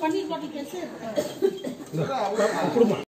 பன்னீர் பாட்டி கேசு கொடுமா